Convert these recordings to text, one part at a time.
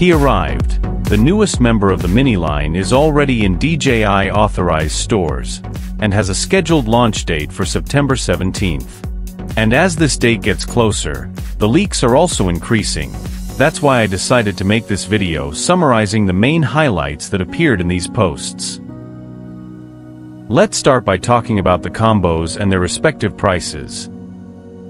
He arrived. The newest member of the Mini line is already in DJI authorized stores and has a scheduled launch date for September 17th. And as this date gets closer, the leaks are also increasing. That's why I decided to make this video summarizing the main highlights that appeared in these posts. Let's start by talking about the combos and their respective prices.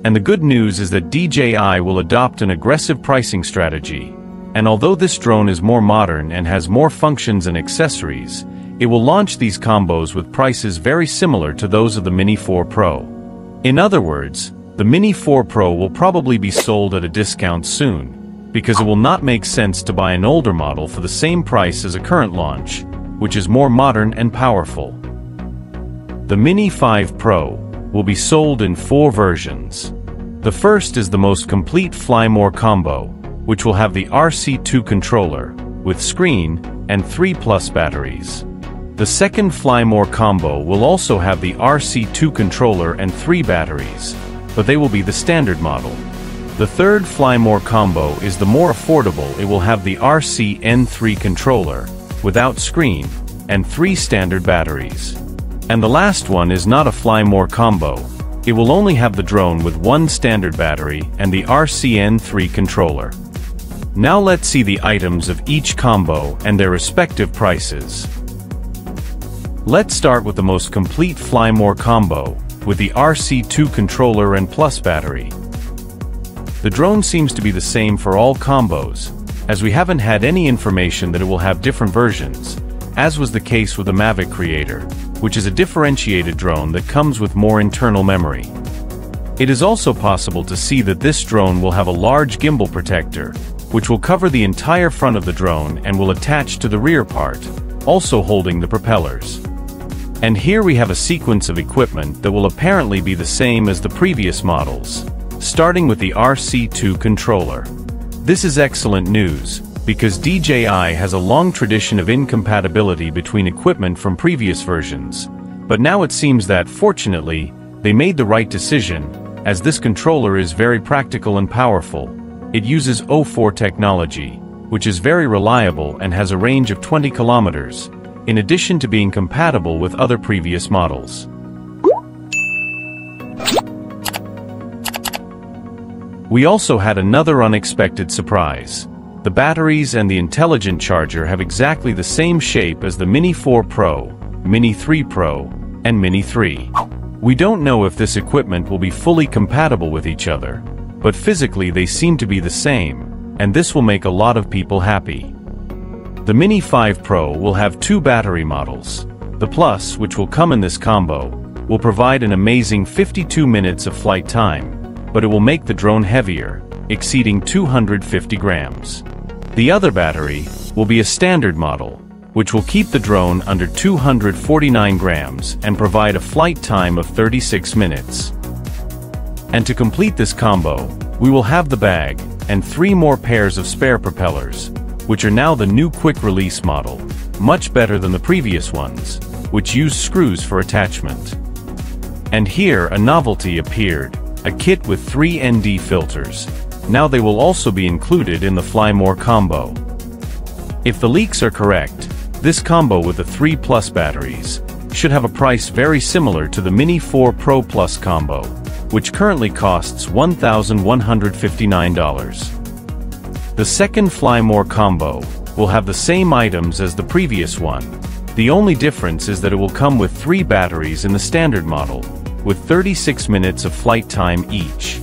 And the good news is that DJI will adopt an aggressive pricing strategy, and although this drone is more modern and has more functions and accessories, it will launch these combos with prices very similar to those of the Mini 4 Pro. In other words, the Mini 4 Pro will probably be sold at a discount soon, because it will not make sense to buy an older model for the same price as a current launch, which is more modern and powerful. The Mini 5 Pro will be sold in four versions. The first is the most complete Fly More combo, which will have the RC2 controller, with screen, and 3 plus batteries. The second Flymore combo will also have the RC2 controller and 3 batteries, but they will be the standard model. The third Flymore combo is the more affordable it will have the RC N3 controller, without screen, and 3 standard batteries. And the last one is not a Flymore combo, it will only have the drone with one standard battery and the RCN3 controller. Now let's see the items of each combo and their respective prices. Let's start with the most complete Flymore combo, with the RC2 controller and plus battery. The drone seems to be the same for all combos, as we haven't had any information that it will have different versions, as was the case with the Mavic Creator, which is a differentiated drone that comes with more internal memory. It is also possible to see that this drone will have a large gimbal protector, which will cover the entire front of the drone and will attach to the rear part, also holding the propellers. And here we have a sequence of equipment that will apparently be the same as the previous models, starting with the RC2 controller. This is excellent news, because DJI has a long tradition of incompatibility between equipment from previous versions. But now it seems that, fortunately, they made the right decision, as this controller is very practical and powerful. It uses O4 technology, which is very reliable and has a range of 20 kilometers, in addition to being compatible with other previous models. We also had another unexpected surprise. The batteries and the intelligent charger have exactly the same shape as the Mini 4 Pro, Mini 3 Pro, and Mini 3. We don't know if this equipment will be fully compatible with each other, but physically they seem to be the same, and this will make a lot of people happy. The Mini 5 Pro will have two battery models. The Plus, which will come in this combo, will provide an amazing 52 minutes of flight time, but it will make the drone heavier, exceeding 250 grams. The other battery will be a standard model, which will keep the drone under 249 grams and provide a flight time of 36 minutes. And to complete this combo, we will have the bag and three more pairs of spare propellers, which are now the new quick-release model, much better than the previous ones, which use screws for attachment. And here a novelty appeared, a kit with three ND filters. Now they will also be included in the Fly More combo. If the leaks are correct, this combo with the 3 Plus batteries should have a price very similar to the Mini 4 Pro Plus combo, which currently costs $1,159. The second Fly More combo will have the same items as the previous one. The only difference is that it will come with three batteries in the standard model, with 36 minutes of flight time each.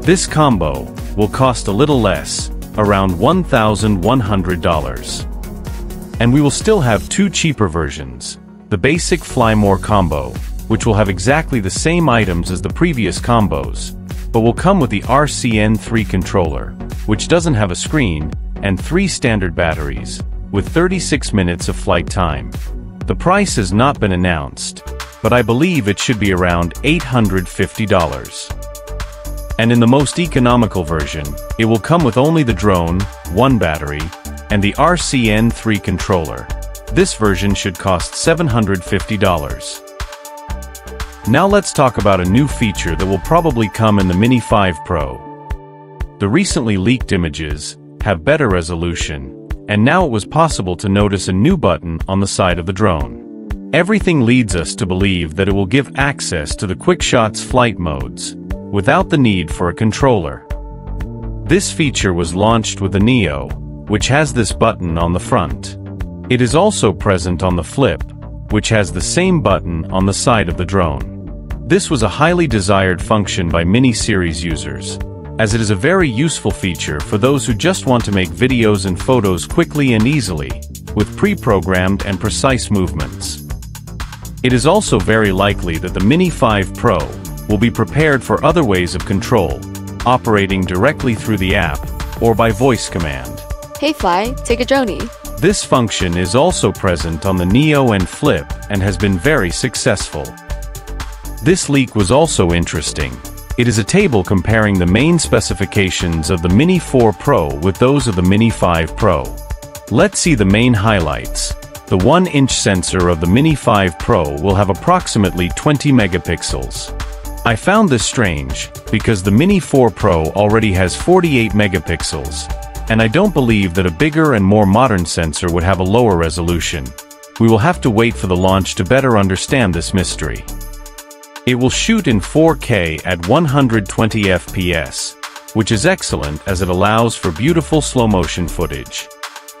This combo will cost a little less, around $1,100. And we will still have two cheaper versions, the basic Fly More combo, which will have exactly the same items as the previous combos, but will come with the RCN3 controller, which doesn't have a screen, and three standard batteries, with 36 minutes of flight time. The price has not been announced, but I believe it should be around $850. And in the most economical version, it will come with only the drone, one battery, and the RCN3 controller. This version should cost $750. Now let's talk about a new feature that will probably come in the Mini 5 Pro. The recently leaked images have better resolution and now it was possible to notice a new button on the side of the drone. Everything leads us to believe that it will give access to the QuickShot's flight modes, without the need for a controller. This feature was launched with the Neo, which has this button on the front. It is also present on the Flip, which has the same button on the side of the drone. This was a highly desired function by mini-series users, as it is a very useful feature for those who just want to make videos and photos quickly and easily, with pre-programmed and precise movements. It is also very likely that the Mini 5 Pro will be prepared for other ways of control, operating directly through the app or by voice command. Hey Fly, take a dronie. This function is also present on the Neo and Flip and has been very successful. This leak was also interesting, it is a table comparing the main specifications of the Mini 4 Pro with those of the Mini 5 Pro. Let's see the main highlights. The 1-inch sensor of the Mini 5 Pro will have approximately 20 megapixels. I found this strange, because the Mini 4 Pro already has 48 megapixels, and I don't believe that a bigger and more modern sensor would have a lower resolution. We will have to wait for the launch to better understand this mystery. It will shoot in 4K at 120 FPS, which is excellent as it allows for beautiful slow-motion footage.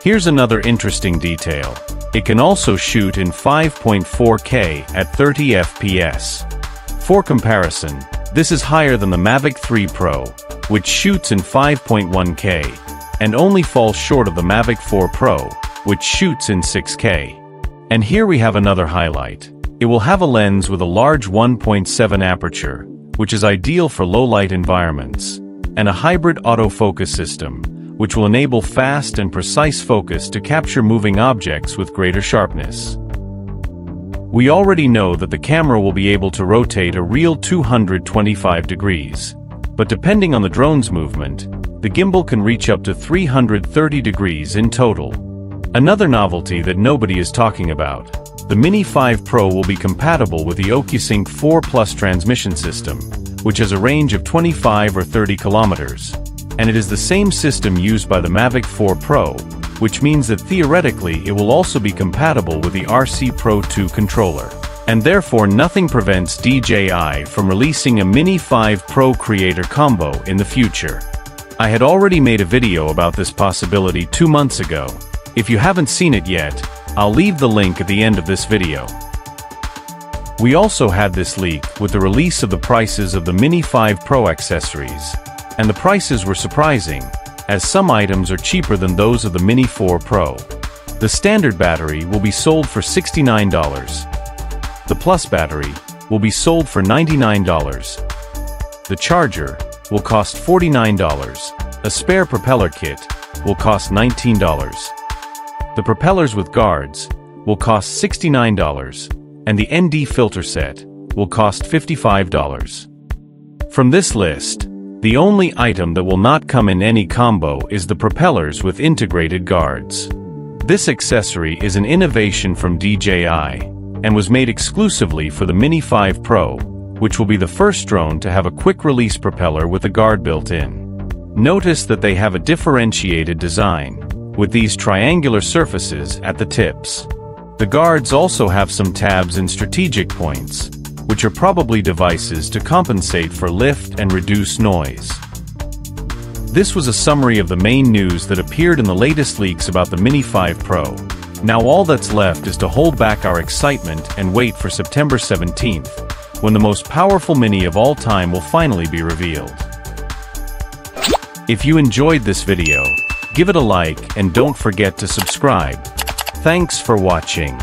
Here's another interesting detail. It can also shoot in 5.4K at 30 FPS. For comparison, this is higher than the Mavic 3 Pro, which shoots in 5.1K, and only falls short of the Mavic 4 Pro, which shoots in 6K. And here we have another highlight. It will have a lens with a large 1.7 aperture, which is ideal for low-light environments, and a hybrid autofocus system, which will enable fast and precise focus to capture moving objects with greater sharpness. We already know that the camera will be able to rotate a real 225 degrees, but depending on the drone's movement, the gimbal can reach up to 330 degrees in total. Another novelty that nobody is talking about, the Mini 5 Pro will be compatible with the OcuSync 4 Plus transmission system, which has a range of 25 or 30 kilometers, and it is the same system used by the Mavic 4 Pro, which means that theoretically it will also be compatible with the RC Pro 2 controller. And therefore nothing prevents DJI from releasing a Mini 5 Pro Creator combo in the future. I had already made a video about this possibility two months ago. If you haven't seen it yet, I'll leave the link at the end of this video. We also had this leak with the release of the prices of the Mini 5 Pro accessories, and the prices were surprising, as some items are cheaper than those of the Mini 4 Pro. The standard battery will be sold for $69. The Plus battery will be sold for $99. The charger will cost $49. A spare propeller kit will cost $19. The propellers with guards will cost $69, and the ND filter set will cost $55. From this list, the only item that will not come in any combo is the propellers with integrated guards. This accessory is an innovation from DJI, and was made exclusively for the Mini 5 Pro, which will be the first drone to have a quick-release propeller with a guard built in. Notice that they have a differentiated design, with these triangular surfaces at the tips. The guards also have some tabs and strategic points, which are probably devices to compensate for lift and reduce noise. This was a summary of the main news that appeared in the latest leaks about the Mini 5 Pro. Now all that's left is to hold back our excitement and wait for September 17th, when the most powerful Mini of all time will finally be revealed. If you enjoyed this video, Give it a like and don't forget to subscribe. Thanks for watching.